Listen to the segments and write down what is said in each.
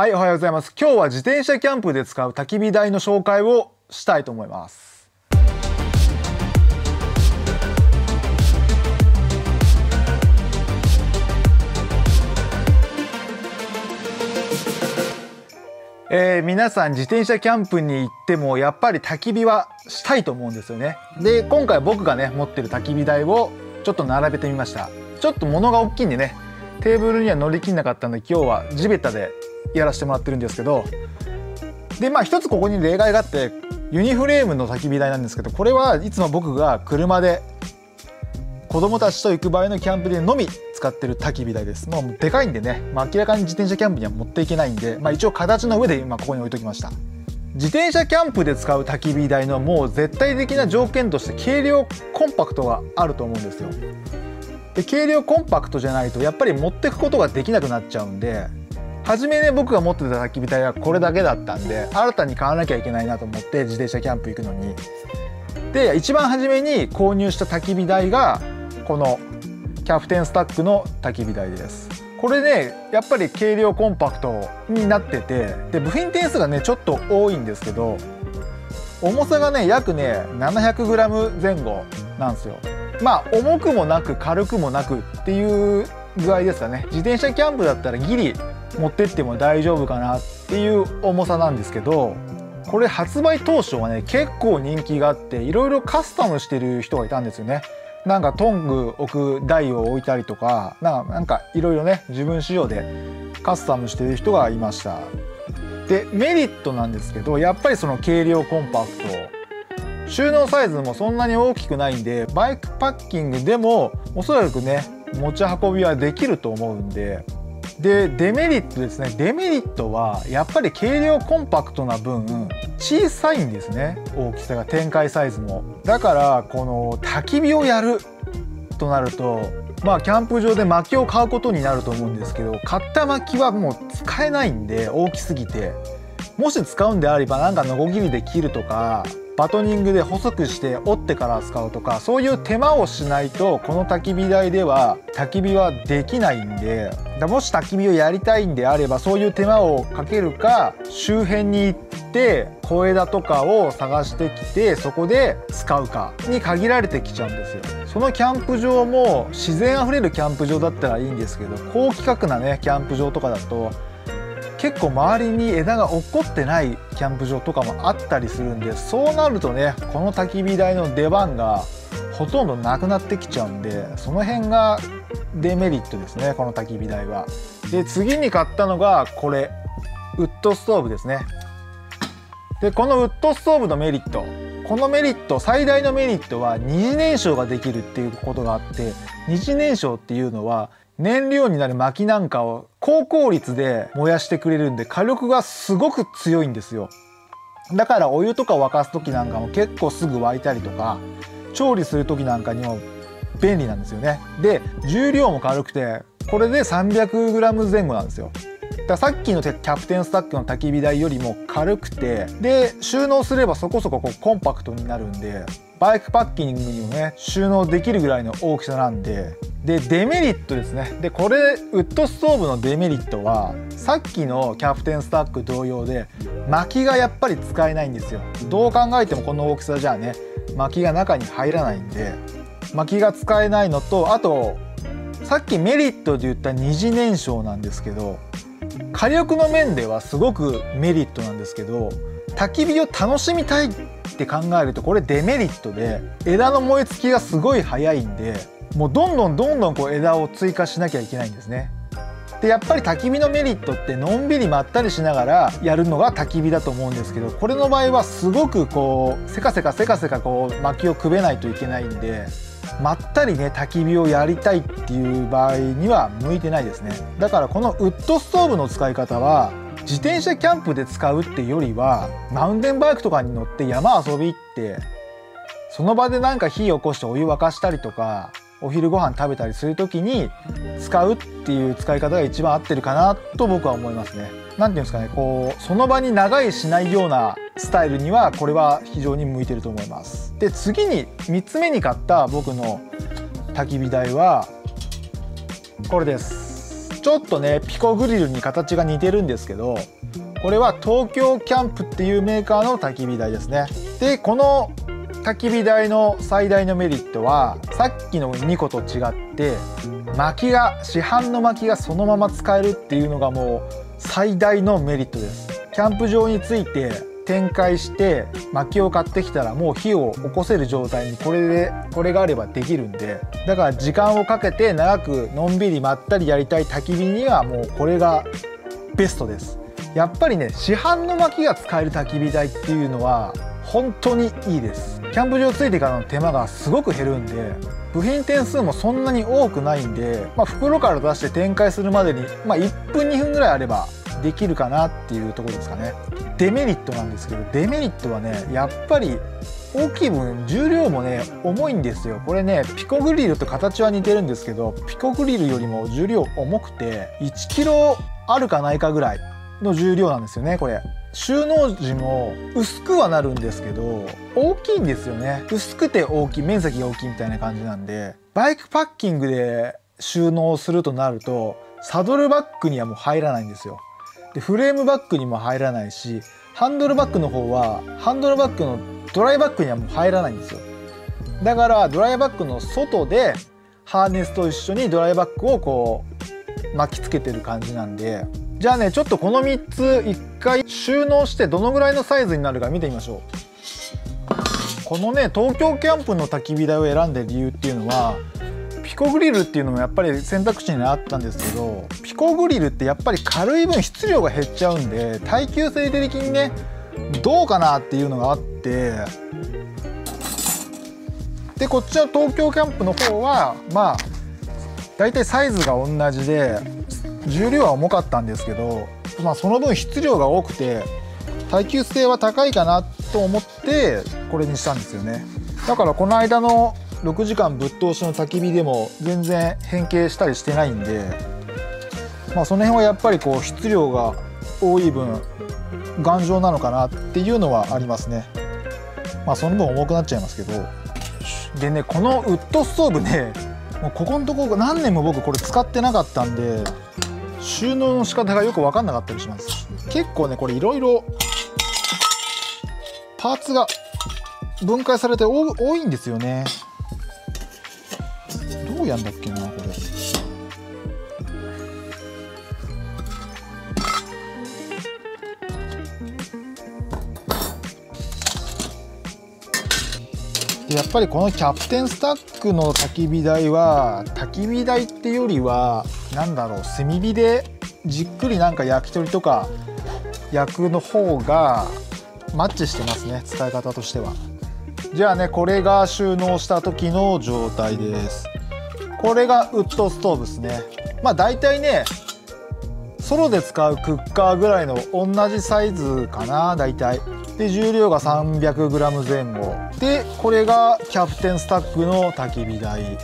はい、おはようございます。今日は自転車キャンプで使う焚き火台の紹介をしたいと思います。えー、皆さん自転車キャンプに行ってもやっぱり焚き火はしたいと思うんですよね。で、今回僕がね、持ってる焚き火台をちょっと並べてみました。ちょっと物が大きいんでね、テーブルには乗り切んなかったので今日は地べたでやらせてもらってるんですけどでまあ一つここに例外があってユニフレームの焚き火台なんですけどこれはいつも僕が車で子供たちと行く場合のキャンプでのみ使ってる焚き火台です。もうでかいんでね、まあ、明らかに自転車キャンプには持っていけないんで、まあ、一応形の上で今ここに置いときました。自転車キャンプで使う焚き火台のもう絶対的な条件として軽量コンパクトがあると思うんですよ。で軽量コンパクトじゃないとやっぱり持ってくことができなくなっちゃうんで初めね僕が持ってた焚き火台はこれだけだったんで新たに買わなきゃいけないなと思って自転車キャンプ行くのに。で一番初めに購入した焚き火台がこのキャプテンスタックの焚き火台です。これねやっぱり軽量コンパクトになっててで部品点数がねちょっと多いんですけど重さがね約ね 700g 前後なんですよ。まあ重くもなく軽くもなくっていう具合ですかね。自転車キャンプだったらギリ持ってっても大丈夫かなっていう重さなんですけどこれ発売当初はね結構人気があっていろいろカスタムしてる人がいたんですよね。なんかトング置く台を置いたりとかなんかいろいろね自分仕様でカスタムしてる人がいました。でメリットなんですけどやっぱりその軽量コンパクト収納サイズもそんなに大きくないんでバイクパッキングでもおそらくね持ち運びはできると思うんででデメリットですね。デメリットはやっぱり軽量コンパクトな分小さいんですね。大きさが展開サイズも。だからこの焚き火をやるとなるとまあキャンプ場で薪を買うことになると思うんですけど買った薪はもう使えないんで大きすぎて。もし使うんであればなんかノコギリで切るとかバトニングで細くして折ってから使うとかそういう手間をしないとこの焚き火台では焚き火はできないんでもし焚き火をやりたいんであればそういう手間をかけるか周辺に行って小枝とかを探してきてそこで使うかに限られてきちゃうんですよ。そのキャンプ場も自然あふれるキャンプ場だったらいいんですけど高規格なねキャンプ場とかだと結構周りに枝が落っこってないキャンプ場とかもあったりするんでそうなるとねこの焚き火台の出番がほとんどなくなってきちゃうんでその辺がデメリットですねこの焚き火台は。で次に買ったのがこれウッドストーブですね。でこのウッドストーブのメリットこのメリット最大のメリットは二次燃焼ができるっていうことがあって二次燃焼っていうのは燃料になる薪なんかを高効率で燃やしてくれるんで火力がすごく強いんですよ。だからお湯とか沸かす時なんかも結構すぐ沸いたりとか調理する時なんかにも便利なんですよね。で重量も軽くてこれで 300g 前後なんですよ。ださっきのキャプテンスタックの焚き火台よりも軽くてで収納すればそこそここうコンパクトになるんでバイクパッキングにもね収納できるぐらいの大きさなんで。でデメリットですね。でこれウッドストーブのデメリットはさっきのキャプテンスタック同様で薪がやっぱり使えないんですよ。どう考えてもこの大きさじゃあね薪が中に入らないんで薪が使えないのとあとさっきメリットで言った二次燃焼なんですけど火力の面ではすごくメリットなんですけど焚き火を楽しみたいって考えるとこれデメリットで枝の燃え尽きがすごい早いんでもうどんどんどんどんこう枝を追加しなきゃいけないんですね。でやっぱり焚き火のメリットってのんびりまったりしながらやるのが焚き火だと思うんですけどこれの場合はすごくこうせかせかせかせかこう薪をくべないといけないんでまったりね焚き火をやりたいっていう場合には向いてないですねだからこのウッドストーブの使い方は自転車キャンプで使うっていうよりはマウンテンバイクとかに乗って山遊び行ってその場でなんか火起こしてお湯沸かしたりとかお昼ご飯食べたりする時に使うっていう使い方が一番合ってるかなと僕は思いますね。なんていうんですかねこうその場に長居しないようなスタイルにはこれは非常に向いてると思います。で次に3つ目に買った僕の焚き火台はこれです。ちちょっとねピコグリルに形が似てるんですけどこれは東京キャンプっていうメーカーの焚き火台ですねでこの焚き火台の最大のメリットはさっきの2個と違って薪が市販の薪がそのまま使えるっていうのがもう最大のメリットです。キャンプ場について展開して薪を買ってきたらもう火を起こせる状態にこれでこれがあればできるんでだから時間をかけて長くのんびりまったりやりたい焚き火にはもうこれがベストです。やっぱりね市販の薪が使える焚き火台っていうのは本当にいいです。キャンプ場ついてからの手間がすごく減るんで部品点数もそんなに多くないんで、まあ、袋から出して展開するまでに、まあ、1分2分ぐらいあればできるかなっていうところですかね。デメリットなんですけどデメリットはねやっぱり大きい分重量もね重いんですよ。これねピコグリルと形は似てるんですけどピコグリルよりも重量重くて1キロあるかないかぐらいの重量なんですよねこれ。収納時も薄くはなるんですけど大きいんですよね。薄くて大きい面積が大きいみたいな感じなんでバイクパッキングで収納するとなるとサドルバッグにはもう入らないんですよ。でフレームバッグにも入らないしハンドルバッグの方はハンドルバッグのドライバッグにはもう入らないんですよ。だからドライバッグの外でハーネスと一緒にドライバッグをこう巻きつけてる感じなんでじゃあねちょっとこの3つ1回収納してどのぐらいのサイズになるか見てみましょう。このね東京キャンプの焚き火台を選んで理由っていうのはピコグリルっていうのもやっぱり選択肢にあったんですけどピコグリルってやっぱり軽い分質量が減っちゃうんで耐久性的にねどうかなっていうのがあってでこっちの東京キャンプの方はまあ大体サイズが同じで重量は重かったんですけど、まあ、その分質量が多くて耐久性は高いかなと思ってこれにしたんですよね。だからこの間の6時間ぶっ通しの焚き火でも全然変形したりしてないんでまあその辺はやっぱりこう質量が多い分頑丈なのかなっていうのはありますね。まあその分重くなっちゃいますけどでねこのウッドストーブねもうここのとこ何年も僕これ使ってなかったんで収納の仕方がよく分かんなかったりします。結構ねこれいろいろパーツが分解されて多いんですよね。どうやんだっけなこれ。やっぱりこのキャプテンスタックの焚き火台は焚き火台ってよりは何だろう炭火でじっくりなんか焼き鳥とか焼くの方がマッチしてますね使い方としては。じゃあねこれが収納した時の状態です。これがウッドストーブですね。まあ大体ねソロで使うクッカーぐらいの同じサイズかな大体。で重量が 300g 前後。でこれがキャプテンスタックの焚き火台、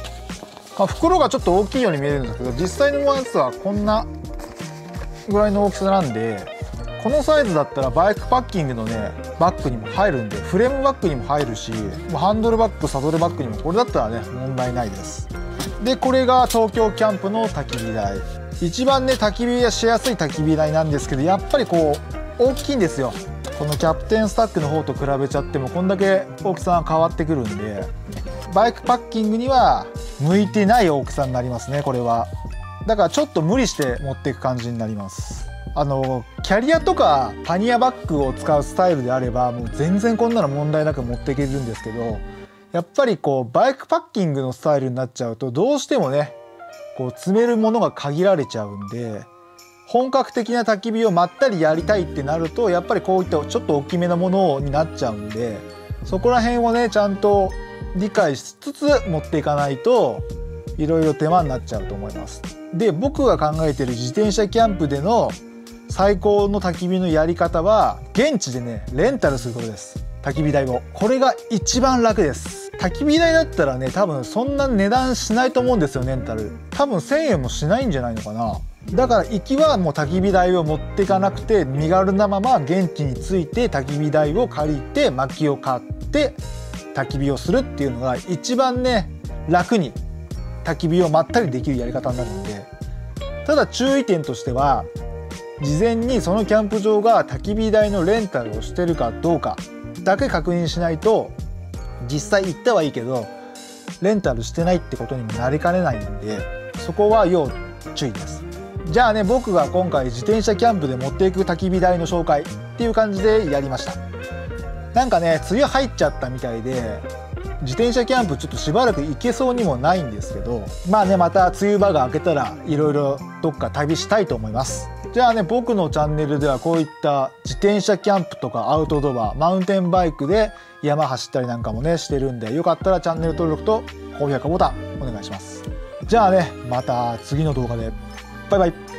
ま、袋がちょっと大きいように見えるんですけど実際のやつはこんなぐらいの大きさなんでこのサイズだったらバイクパッキングのねバッグにも入るんでフレームバッグにも入るしハンドルバッグサドルバッグにもこれだったらね問題ないです。でこれが東京キャンプの焚き火台。一番ね焚き火がしやすい焚き火台なんですけどやっぱりこう大きいんですよ。このキャプテンスタックの方と比べちゃってもこんだけ大きさが変わってくるんでバイクパッキングには向いてない大きさになりますねこれは。だからちょっと無理して持っていく感じになります。あのキャリアとかパニアバッグを使うスタイルであればもう全然こんなの問題なく持っていけるんですけどやっぱりこうバイクパッキングのスタイルになっちゃうとどうしてもねこう詰めるものが限られちゃうんで本格的な焚き火をまったりやりたいってなるとやっぱりこういったちょっと大きめのものになっちゃうんでそこら辺をねちゃんと理解しつつ持っていかないといろいろ手間になっちゃうと思います。で僕が考えてる自転車キャンプでの最高の焚き火のやり方は現地でねレンタルすることです。焚き火台を。これが一番楽です。焚き火台だったらね多分そんな値段しないと思うんですよレンタル。多分1000円もしないんじゃないのかな。だから行きはもう焚き火台を持っていかなくて身軽なまま現地に着いて焚き火台を借りて薪を買って焚き火をするっていうのが一番ね楽に焚き火をまったりできるやり方になるんでただ注意点としては事前にそのキャンプ場が焚き火台のレンタルをしてるかどうかだけ確認しないと実際行ったはいいけどレンタルしてないってことにもなりかねないんでそこは要注意です。じゃあね僕が今回自転車キャンプで持っていく焚き火台の紹介っていう感じでやりました。なんかね梅雨入っちゃったみたいで自転車キャンプちょっとしばらく行けそうにもないんですけどまあねまた梅雨場が明けたらいろいろどっか旅したいと思います。じゃあね僕のチャンネルではこういった自転車キャンプとかアウトドアマウンテンバイクで山走ったりなんかもねしてるんでよかったらチャンネル登録と高評価ボタンお願いします。じゃあねまた次の動画で。バイバイ。